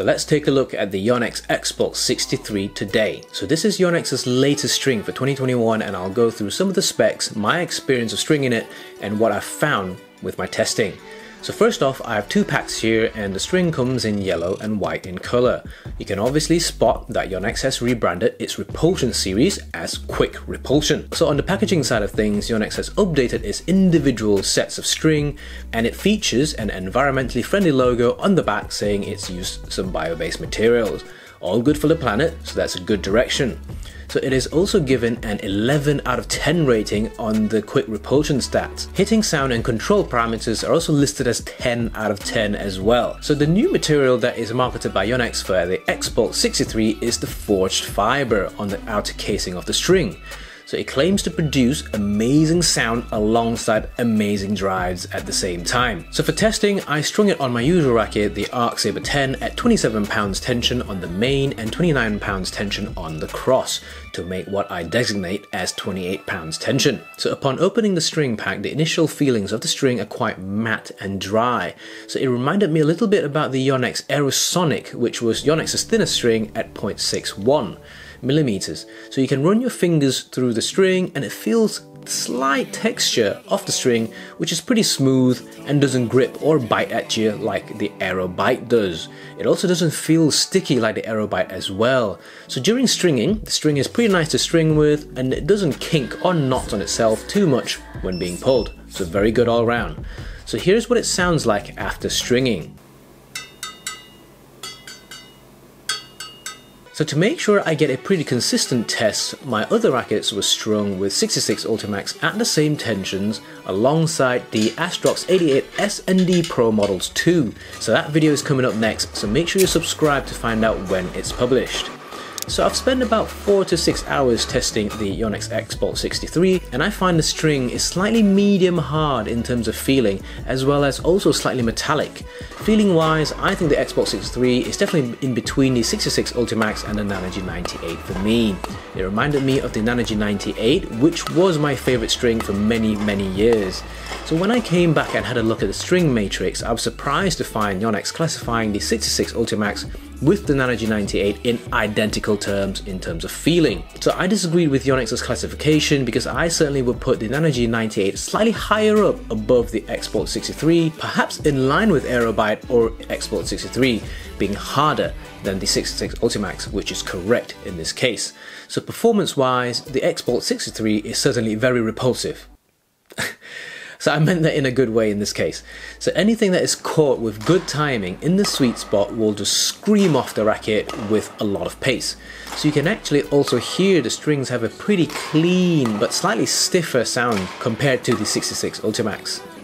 So let's take a look at the Yonex Exbolt 63 today. So this is Yonex's latest string for 2021 and I'll go through some of the specs, my experience of stringing it, and what I've found with my testing. So first off, I have two packs here and the string comes in yellow and white in color. You can obviously spot that Yonex has rebranded its Repulsion series as Quick Repulsion. So on the packaging side of things, Yonex has updated its individual sets of string and it features an environmentally friendly logo on the back saying it's used some bio-based materials. All good for the planet, so that's a good direction. So it is also given an 11 out of 10 rating on the quick repulsion stats. Hitting sound and control parameters are also listed as 10 out of 10 as well. So the new material that is marketed by Yonex for the Exbolt 63 is the forged fiber on the outer casing of the string. So it claims to produce amazing sound alongside amazing drives at the same time. So for testing, I strung it on my usual racket, the Arcsaber 10 at 27 pounds tension on the main and 29 pounds tension on the cross to make what I designate as 28 pounds tension. So upon opening the string pack, the initial feelings of the string are quite matte and dry. So it reminded me a little bit about the Yonex Aerosonic, which was Yonex's thinnest string at 0.61 millimeters. So you can run your fingers through the string and it feels slight texture of the string which is pretty smooth and doesn't grip or bite at you like the Aerobite does. It also doesn't feel sticky like the Aerobite as well. So during stringing, the string is pretty nice to string with and it doesn't kink or knot on itself too much when being pulled. So very good all round. So here's what it sounds like after stringing. So to make sure I get a pretty consistent test, my other rackets were strung with 66 Ultimax at the same tensions alongside the Astrox 88 S&D Pro Models 2. So that video is coming up next, so make sure you subscribe to find out when it's published. So I've spent about 4 to 6 hours testing the Yonex Exbolt 63 and I find the string is slightly medium hard in terms of feeling as well as also slightly metallic. Feeling wise, I think the Exbolt 63 is definitely in between the 66 Ultimax and the Nanogy 98 for me. It reminded me of the Nanogy 98 which was my favourite string for many many years. So when I came back and had a look at the string matrix, I was surprised to find Yonex classifying the 66 Ultimax with the Nanogy 98 in identical terms in terms of feeling. So I disagreed with Yonex's classification because I certainly would put the Nanogy 98 slightly higher up above the Exbolt 63, perhaps in line with Aerobite or Exbolt 63, being harder than the 66 Ultimax, which is correct in this case. So performance wise, the Exbolt 63 is certainly very repulsive. So I meant that in a good way in this case. So anything that is caught with good timing in the sweet spot will just scream off the racket with a lot of pace. So you can actually also hear the strings have a pretty clean but slightly stiffer sound compared to the 66 Ultimax.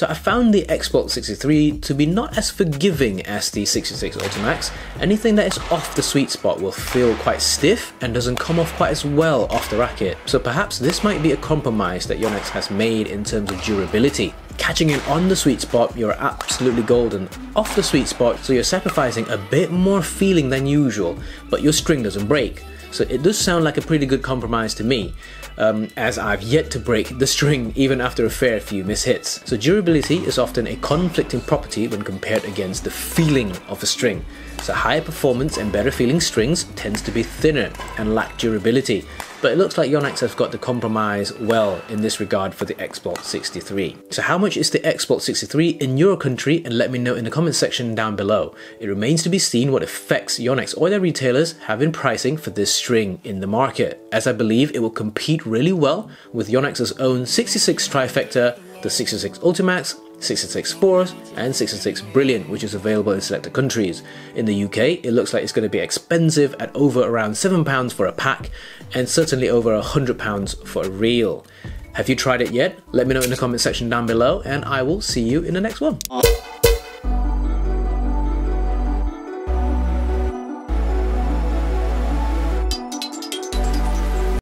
So I found the Exbolt 63 to be not as forgiving as the 66 Ultimax. Anything that is off the sweet spot will feel quite stiff and doesn't come off quite as well off the racket. So perhaps this might be a compromise that Yonex has made in terms of durability. Catching it on the sweet spot, you're absolutely golden. Off the sweet spot, so you're sacrificing a bit more feeling than usual, but your string doesn't break. So it does sound like a pretty good compromise to me, um, as I've yet to break the string even after a fair few mishits. So durability is often a conflicting property when compared against the feeling of a string. So higher performance and better feeling strings tends to be thinner and lack durability, but it looks like Yonex has got the compromise well in this regard for the Exbolt 63. So how much is the Exbolt 63 in your country and let me know in the comment section down below. It remains to be seen what effects Yonex or their retailers have in pricing for this string in the market, as I believe it will compete really well with Yonex's own 66 trifecta, the 66 Ultimax, 66 Force and 66 Brilliant, which is available in selected countries. In the UK, it looks like it's going to be expensive at over around £7 for a pack and certainly over £100 for a reel. Have you tried it yet? Let me know in the comment section down below and I will see you in the next one.